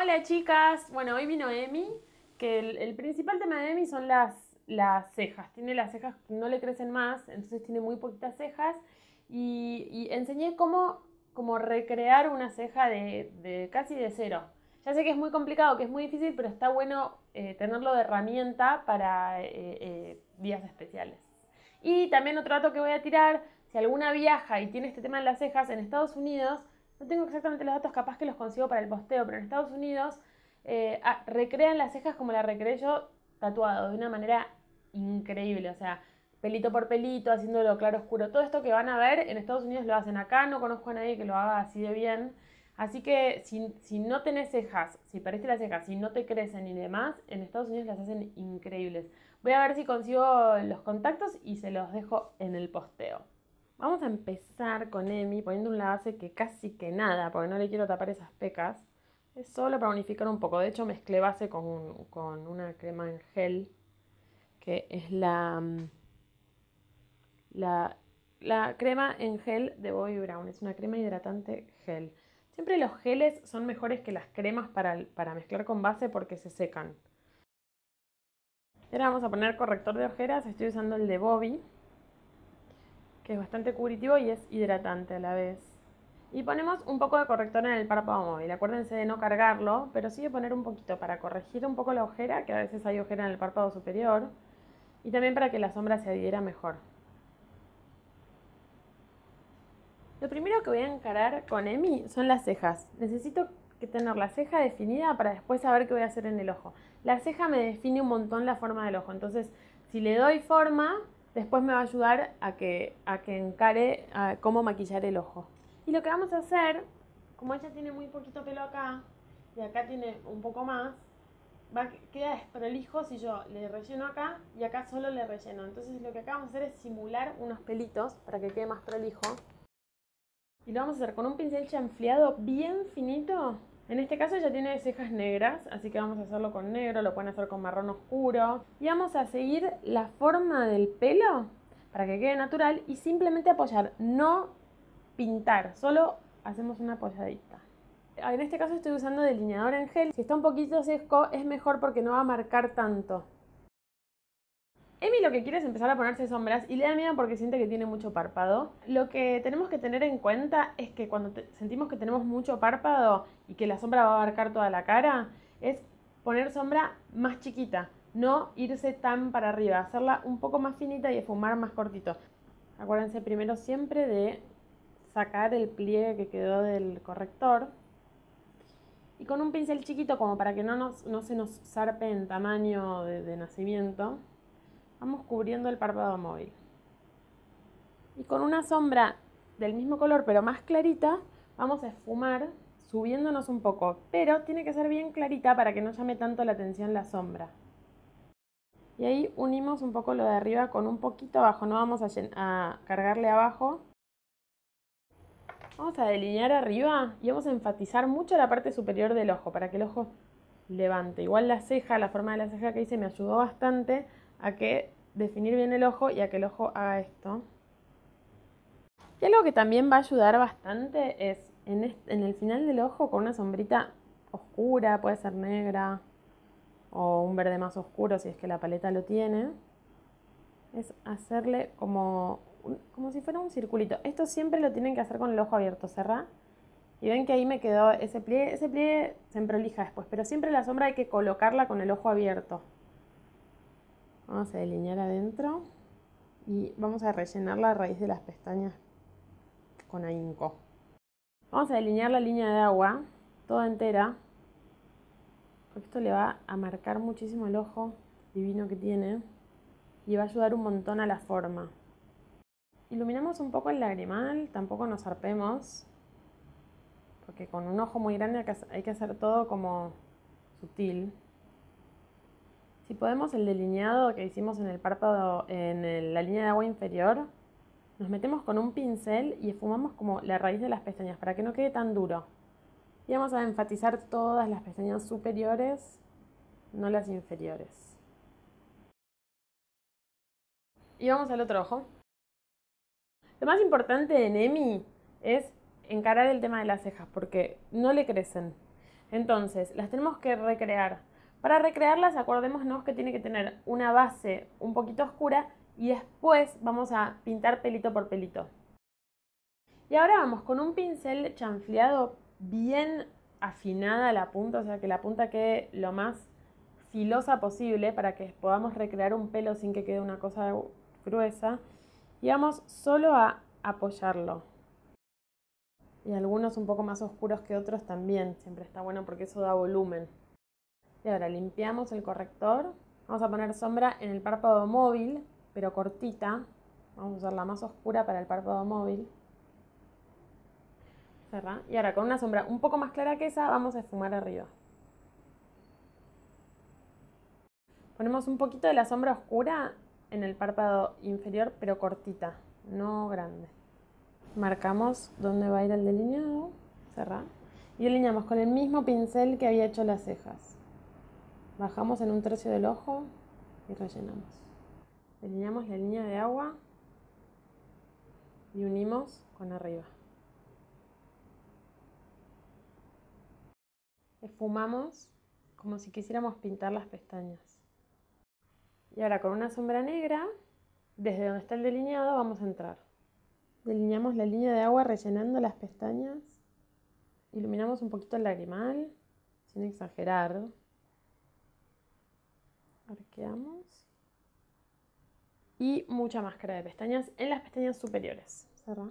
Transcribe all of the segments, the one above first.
Hola chicas, bueno, hoy vino Emi, que el, principal tema de Emi son las, cejas. Tiene las cejas, no le crecen más, entonces tiene muy poquitas cejas. Y, enseñé cómo, cómo, recrear una ceja de, casi de cero. Ya sé que es muy complicado, que es muy difícil, pero está bueno eh, tenerlo de herramienta para eh, eh, días especiales. Y también otro dato que voy a tirar, si alguna viaja y tiene este tema en las cejas, en Estados Unidos no tengo exactamente los datos, capaz que los consigo para el posteo, pero en Estados Unidos eh, ah, recrean las cejas como las recreé yo tatuado, de una manera increíble, o sea, pelito por pelito, haciéndolo claro oscuro. Todo esto que van a ver en Estados Unidos lo hacen acá, no conozco a nadie que lo haga así de bien. Así que si, si no tenés cejas, si parece las cejas, si no te crecen y demás, en Estados Unidos las hacen increíbles. Voy a ver si consigo los contactos y se los dejo en el posteo. Vamos a empezar con Emi poniendo una base que casi que nada, porque no le quiero tapar esas pecas. Es solo para unificar un poco. De hecho, mezclé base con, una crema en gel, que es la, mm, la, la crema en gel de Bobby Brown. Es una crema hidratante gel. Siempre los geles son mejores que las cremas para, para mezclar con base porque se secan. Ahora vamos a poner corrector de ojeras. Estoy usando el de Bobby es bastante cubritivo y es hidratante a la vez. Y ponemos un poco de corrector en el párpado móvil. Acuérdense de no cargarlo, pero sí de poner un poquito para corregir un poco la ojera, que a veces hay ojera en el párpado superior. Y también para que la sombra se adhiera mejor. Lo primero que voy a encarar con Emi son las cejas. Necesito que tener la ceja definida para después saber qué voy a hacer en el ojo. La ceja me define un montón la forma del ojo. Entonces, si le doy forma, después me va a ayudar a que, a que encare a cómo maquillar el ojo. Y lo que vamos a hacer, como ella tiene muy poquito pelo acá, y acá tiene un poco más, va, queda desprolijo si yo le relleno acá y acá solo le relleno. Entonces lo que acá vamos a hacer es simular unos pelitos para que quede más prolijo. Y lo vamos a hacer con un pincel chanfleado bien finito en este caso ya tiene cejas negras, así que vamos a hacerlo con negro, lo pueden hacer con marrón oscuro. Y vamos a seguir la forma del pelo para que quede natural y simplemente apoyar, no pintar, solo hacemos una apoyadita. En este caso estoy usando delineador en gel. Si está un poquito seco es mejor porque no va a marcar tanto. Emi lo que quiere es empezar a ponerse sombras y le da miedo porque siente que tiene mucho párpado. Lo que tenemos que tener en cuenta es que cuando sentimos que tenemos mucho párpado y que la sombra va a abarcar toda la cara, es poner sombra más chiquita, no irse tan para arriba, hacerla un poco más finita y esfumar más cortito. Acuérdense primero siempre de sacar el pliegue que quedó del corrector y con un pincel chiquito como para que no, se nos zarpe en tamaño de nacimiento vamos cubriendo el párpado móvil. Y con una sombra del mismo color pero más clarita, vamos a esfumar subiéndonos un poco, pero tiene que ser bien clarita para que no llame tanto la atención la sombra. Y ahí unimos un poco lo de arriba con un poquito abajo, no vamos a, cargarle abajo. Vamos a delinear arriba y vamos a enfatizar mucho la parte superior del ojo para que el ojo levante. Igual la ceja, la forma de la ceja que hice me ayudó bastante a que definir bien el ojo y a que el ojo haga esto. Y algo que también va a ayudar bastante es en, el final del ojo con una sombrita oscura, puede ser negra o un verde más oscuro si es que la paleta lo tiene, es hacerle como, como si fuera un circulito. Esto siempre lo tienen que hacer con el ojo abierto, cerrar. Y ven que ahí me quedó ese pliegue, ese pliegue se emprolija después, pero siempre la sombra hay que colocarla con el ojo abierto. Vamos a delinear adentro y vamos a rellenar la raíz de las pestañas con ahínco. Vamos a delinear la línea de agua toda entera. Porque esto le va a marcar muchísimo el ojo divino que tiene y va a ayudar un montón a la forma. Iluminamos un poco el lagrimal, tampoco nos zarpemos, porque con un ojo muy grande hay que hacer todo como sutil. Si podemos el delineado que hicimos en el párpado, en la línea de agua inferior, nos metemos con un pincel y esfumamos como la raíz de las pestañas para que no quede tan duro. Y vamos a enfatizar todas las pestañas superiores, no las inferiores. Y vamos al otro ojo. Lo más importante en Emi es encarar el tema de las cejas porque no le crecen. Entonces, las tenemos que recrear. Para recrearlas, acordémonos que tiene que tener una base un poquito oscura y después vamos a pintar pelito por pelito. Y ahora vamos con un pincel chanfleado bien afinada la punta, o sea que la punta quede lo más filosa posible para que podamos recrear un pelo sin que quede una cosa gruesa. Y vamos solo a apoyarlo. Y algunos un poco más oscuros que otros también, siempre está bueno porque eso da volumen. Y ahora limpiamos el corrector. Vamos a poner sombra en el párpado móvil, pero cortita. Vamos a usar la más oscura para el párpado móvil. Cerra. Y ahora con una sombra un poco más clara que esa vamos a esfumar arriba. Ponemos un poquito de la sombra oscura en el párpado inferior, pero cortita, no grande. Marcamos dónde va a ir el delineado. Cerra. Y delineamos con el mismo pincel que había hecho las cejas. Bajamos en un tercio del ojo y rellenamos. Delineamos la línea de agua y unimos con arriba. Esfumamos como si quisiéramos pintar las pestañas. Y ahora con una sombra negra, desde donde está el delineado, vamos a entrar. Delineamos la línea de agua rellenando las pestañas. Iluminamos un poquito el lagrimal, sin exagerar. Arqueamos. Y mucha máscara de pestañas en las pestañas superiores. Cerra.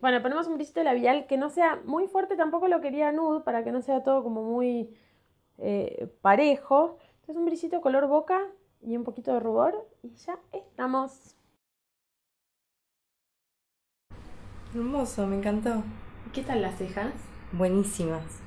Bueno, ponemos un brillito labial que no sea muy fuerte, tampoco lo quería nude para que no sea todo como muy eh, parejo. Entonces un brillito color boca y un poquito de rubor y ya estamos. Hermoso, me encantó. ¿Qué tal las cejas? Buenísimas.